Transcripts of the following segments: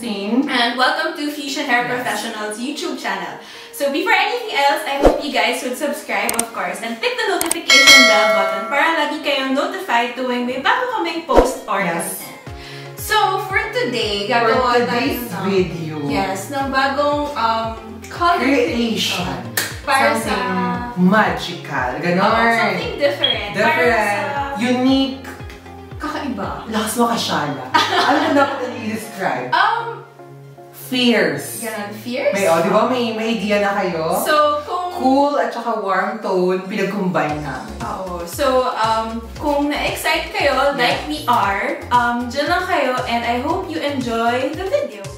Francine. And welcome to Fusion Hair Yes. Professionals YouTube channel. So before anything else, I hope you guys would subscribe, of course, and click the notification bell button para lagi kayong notified tuwing may bago kaming post or Yes. content. So for today, For gagawa tayo today's ng, video, yes, ng bagong um, color creation. Para something sa- magical. Ganon. Oh, something different. Para Different. sa Unique. kakaiba. Lakas mo kasyala. ano na dapat na i-describe? Um, Fierce. ganun, fierce? May, oh, di ba may, may idea na kayo? So, kung... cool at saka warm tone, pinag-combine namin. Oo. So, um, kung na-excite kayo, like we are, um, dyan lang kayo, and I hope you enjoy the video.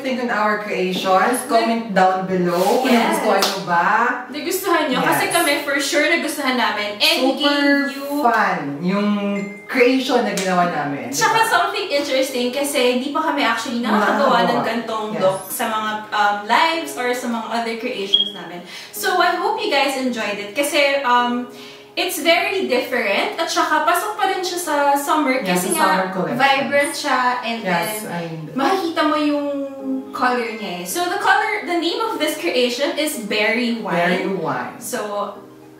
Think on our creations? Comment down below kung Yes. nagustuhan nyo ba. Nagustuhan nyo? Kasi kami for sure nagustuhan namin. And Super you... fun yung creation na ginawa namin. Tsaka diba? something interesting kasi di pa kami actually nakakagawa ng gantong Yes. look sa mga um, lives or sa mga other creations namin. So I hope you guys enjoyed it kasi um, it's very different at saka pasok pa rin siya sa summer kasi sa nga summer vibrant siya and Yes, then and makikita mo yung color niya eh. So the color, the name of this creation is Berry Wine. wine. So,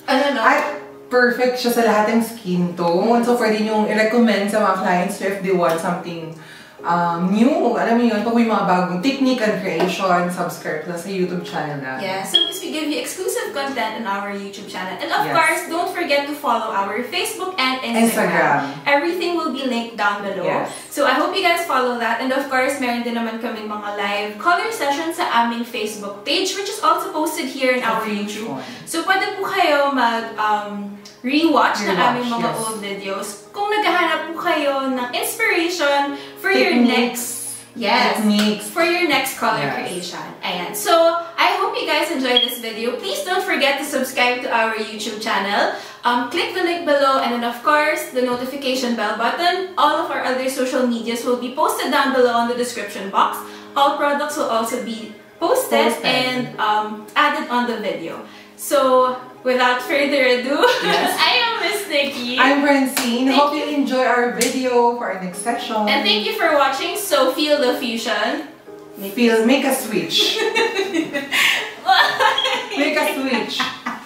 ano no? At perfect siya sa lahat ng skin tone. So, pwede nyo i-recommend sa mga clients if they want something um, new. Alam mo yun, pag may mga bagong technique and creation, subscribe na sa YouTube channel na. Yeah, so because we give you exclusive content on our YouTube channel. And of Yes. course, don't forget to follow our Facebook and Instagram. Instagram. Everything will be linked down below. Yes. So I hope you guys follow that. And of course, meron din naman kaming mga live color sessions sa aming Facebook page, which is also posted here in our YouTube. So pwede po kayo mag um, rewatch Rewatch, aming mga yes. old videos kung naghahanap po kayo ng inspiration for your next Yes. Techniques. For your next color Yes. creation. Ayan. So, I hope you guys enjoyed this video. Please don't forget to subscribe to our YouTube channel. Um, click the link below and then of course, the notification bell button. All of our other social medias will be posted down below on the description box. All products will also be posted, Posted. and um, added on the video. So, without further ado, Yes. I am Miss Nikki. I'm Francine. Thank Hope you enjoy our video for our next session. and thank you for watching. So, feel the fusion. Feel, make a switch. Make a switch.